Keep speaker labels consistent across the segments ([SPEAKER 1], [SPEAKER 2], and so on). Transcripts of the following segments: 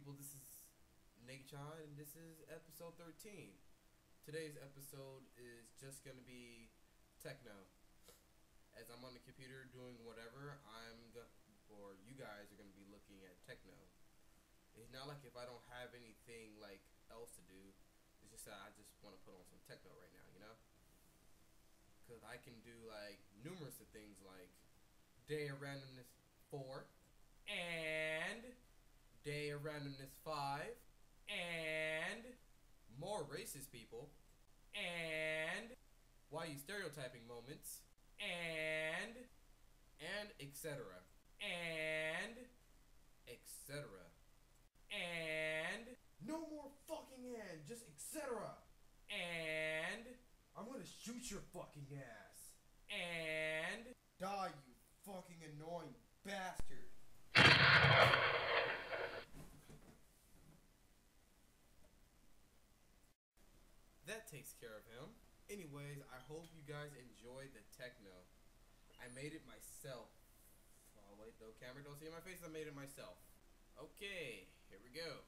[SPEAKER 1] people? This is Nege Chan, and this is episode 13. Today's episode is just gonna be techno. As I'm on the computer doing whatever, I'm go- or you guys are gonna be looking at techno. It's not like if I don't have anything like else to do. It's just that I just want to put on some techno right now, you know. Cause I can do like numerous of things like day of randomness four and day of randomness five and more racist people and why you stereotyping moments and and etc and etc and no more fucking and just etc and i'm gonna shoot your fucking ass. And die you fucking annoying bastard that takes care of him. Anyways, I hope you guys enjoyed the techno. I made it myself. Oh wait, though camera don't see my face. I made it myself. Okay, here we go.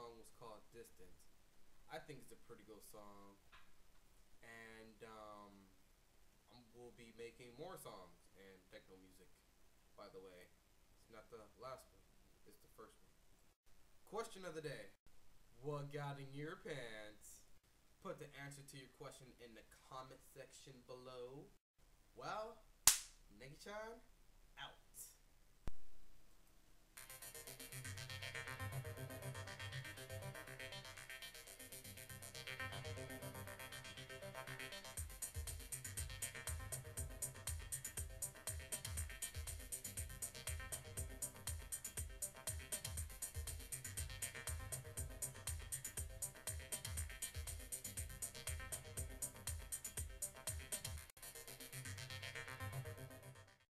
[SPEAKER 1] Song was called Distance. I think it's a pretty good song. And um, we'll be making more songs and techno music, by the way. It's not the last one, it's the first one. Question of the day What got in your pants? Put the answer to your question in the comment section below. Well, Nege Chan,